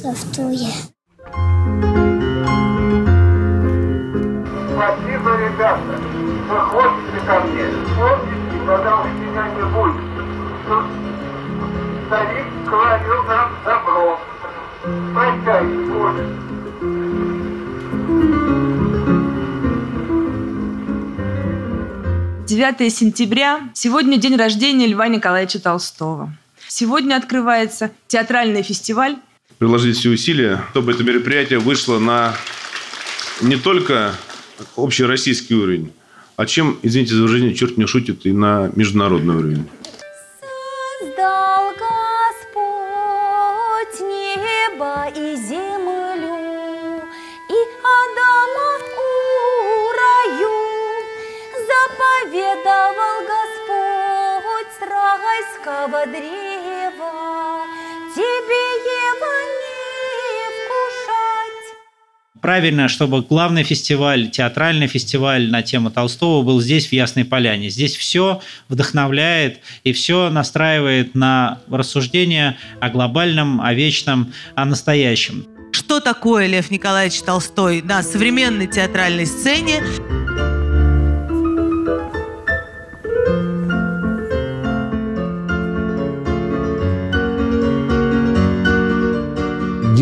Толстое. Спасибо, ребята. Вы ходите ко мне. Помните, когда у меня не будет, что старик говорил нам добро. Прощайте, Коля. 9 сентября. Сегодня день рождения Льва Николаевича Толстого. Сегодня открывается театральный фестиваль. Приложить все усилия, чтобы это мероприятие вышло на не только общероссийский уровень, а чем, извините за выражение, черт не шутит, и на международный уровень. Заповедовал Господь с райского древа Правильно, чтобы главный фестиваль, театральный фестиваль на тему Толстого был здесь, в Ясной Поляне. Здесь все вдохновляет и все настраивает на рассуждение о глобальном, о вечном, о настоящем. Что такое Лев Николаевич Толстой на современной театральной сцене?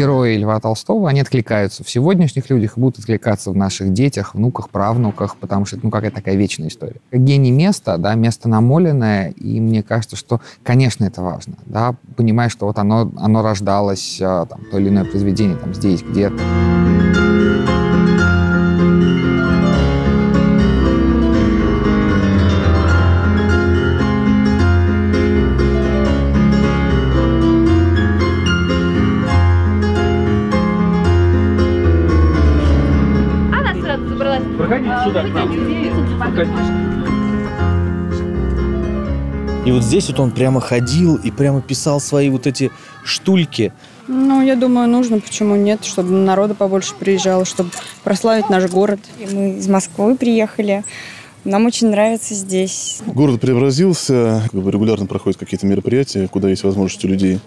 Герои Льва Толстого, они откликаются в сегодняшних людях и будут откликаться в наших детях, внуках, правнуках, потому что это ну, какая-то такая вечная история. Гений места, да, место намоленное, и мне кажется, что, конечно, это важно, да, понимая, что вот оно, оно рождалось, а, там, то или иное произведение там здесь, где-то. Проходите сюда, И вот здесь вот он прямо ходил и прямо писал свои вот эти штульки. Ну, я думаю, нужно, почему нет, чтобы народу побольше приезжало, чтобы прославить наш город. Мы из Москвы приехали. Нам очень нравится здесь. Город преобразился, как бы регулярно проходят какие-то мероприятия, куда есть возможность у людей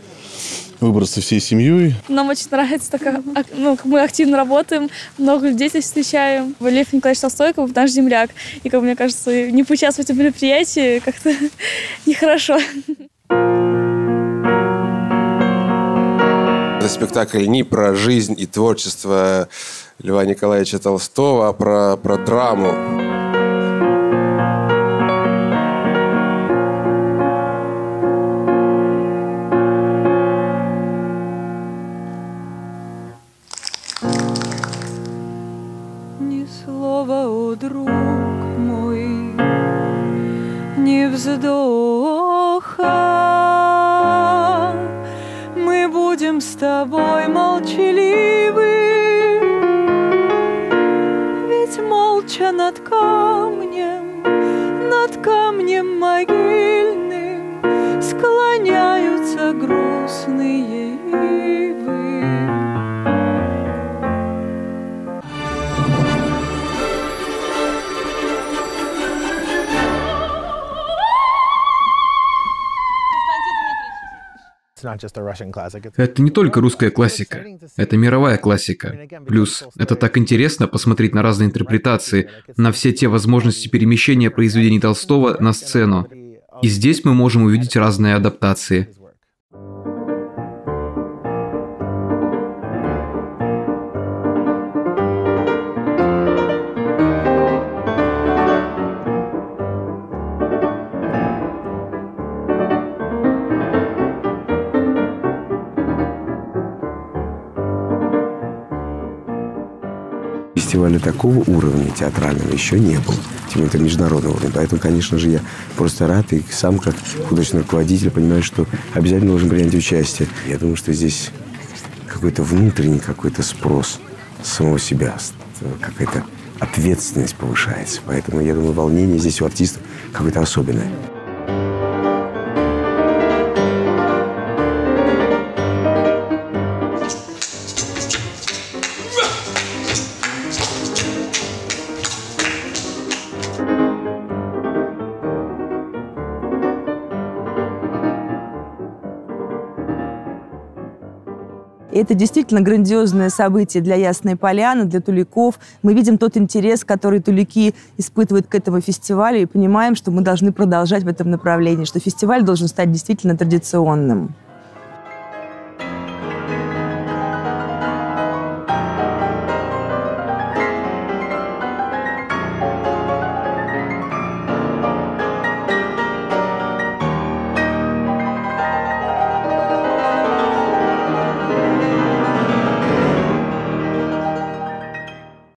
выбраться всей семьей. Нам очень нравится, так, ак- ну, как мы активно работаем, много людей здесь встречаем. Лев Николаевич Толстой, как бы наш земляк. И, как мне кажется, не поучаствовать в мероприятии как-то нехорошо. Это спектакль не про жизнь и творчество Льва Николаевича Толстого, а про, про драму. Вздоха. Мы будем с тобой молчаливы, ведь молча над камнем, над камнем могильным склоняются грустные Это не только русская классика, это мировая классика. Плюс, это так интересно посмотреть на разные интерпретации, на все те возможности перемещения произведений Толстого на сцену. И здесь мы можем увидеть разные адаптации. Фестиваля такого уровня театрального еще не было. Тем более это международный уровень. Поэтому, конечно же, я просто рад и сам как художественный руководитель понимаю, что обязательно должен принять участие. Я думаю, что здесь какой-то внутренний какой-то спрос самого себя, какая-то ответственность повышается. Поэтому, я думаю, волнение здесь у артистов какое-то особенное. Это действительно грандиозное событие для Ясной Поляны, для туликов. Мы видим тот интерес, который тулики испытывают к этому фестивалю, и понимаем, что мы должны продолжать в этом направлении, что фестиваль должен стать действительно традиционным.